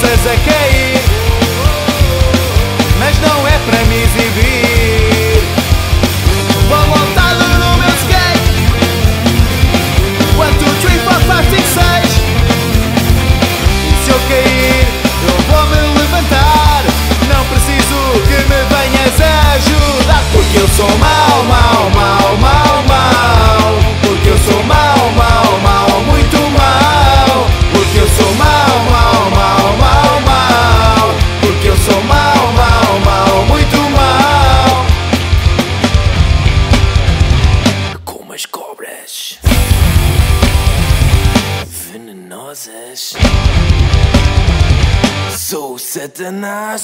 ondas a cair. Mas não é para me exibir. Vou montado no meu skate. One, two, three, four, five, six, seis. Se eu cair, eu vou me levantar. Não preciso que me venhas ajudar. Porque eu sou mau, famosas. Sou Satanás.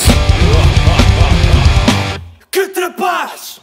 Que trapaz!